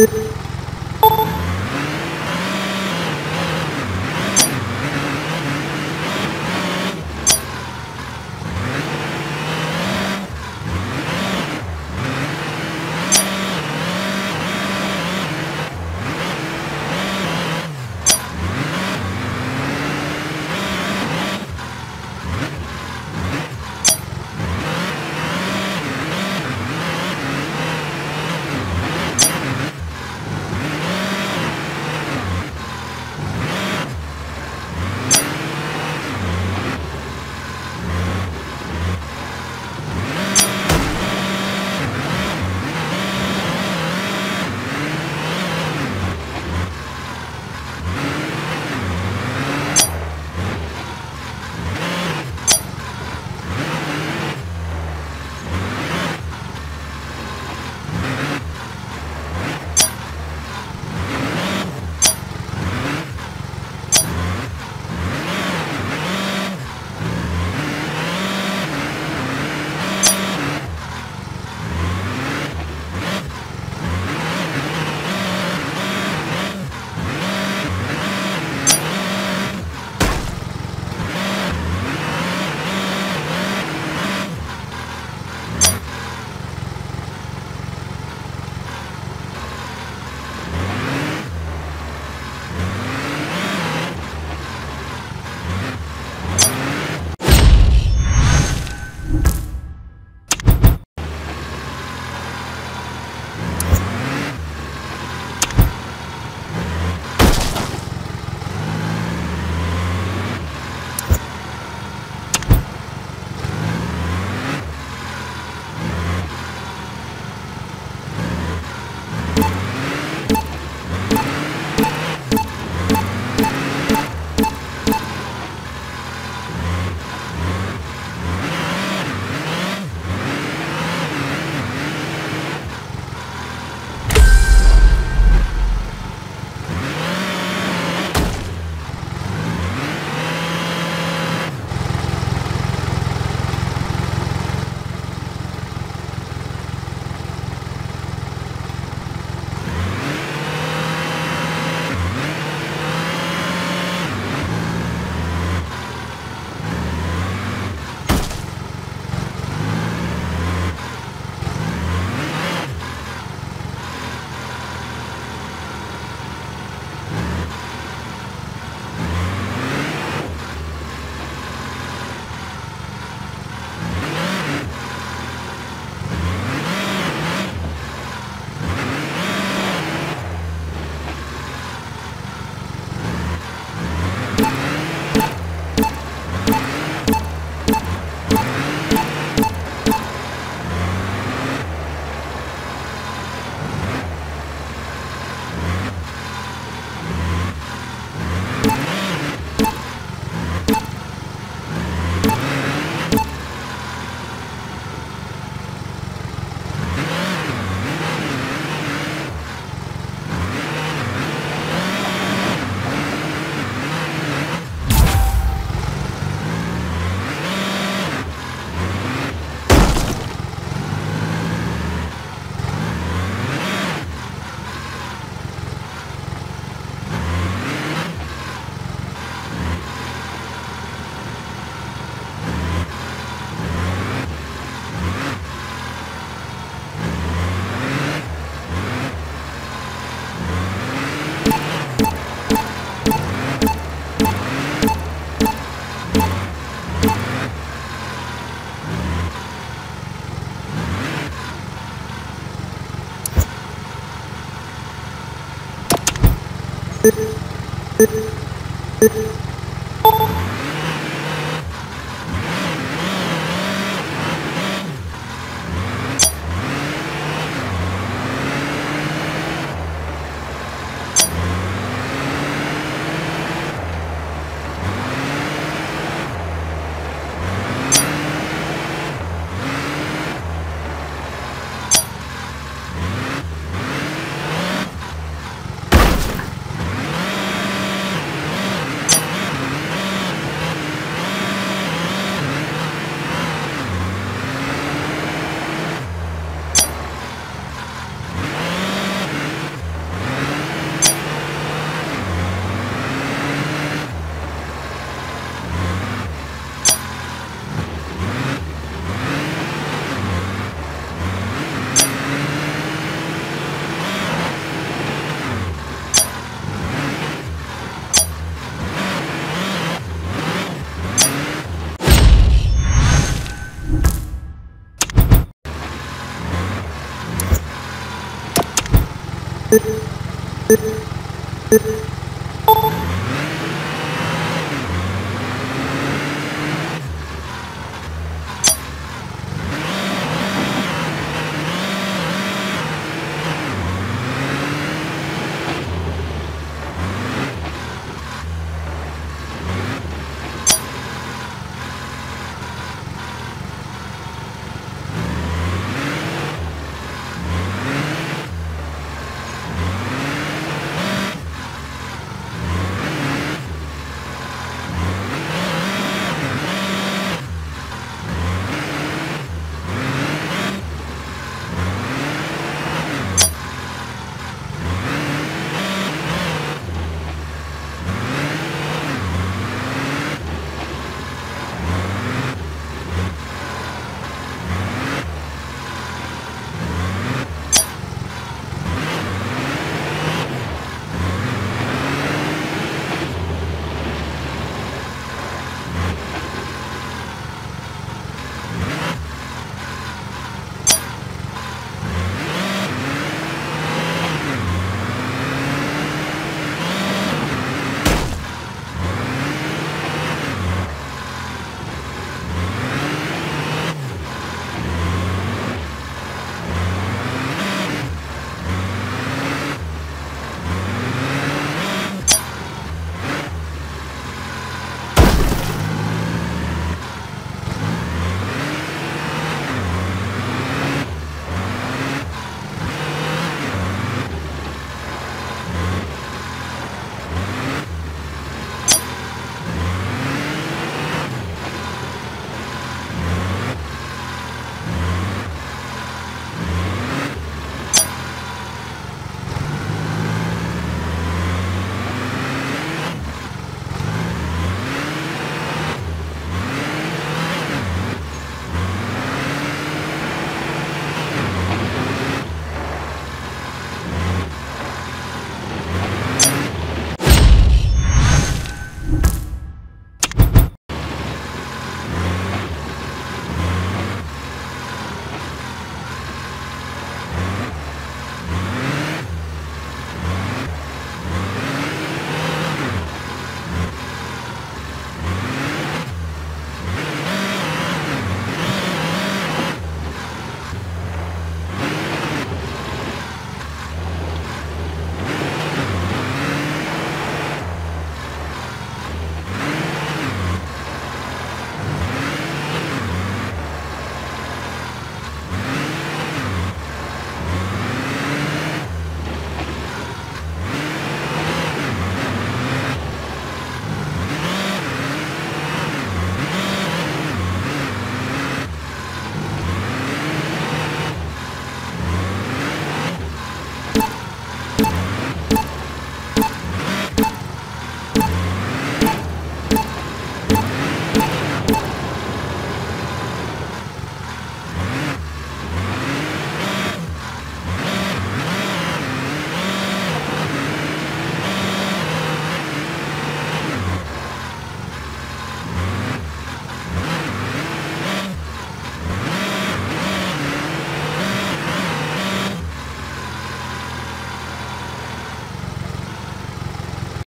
you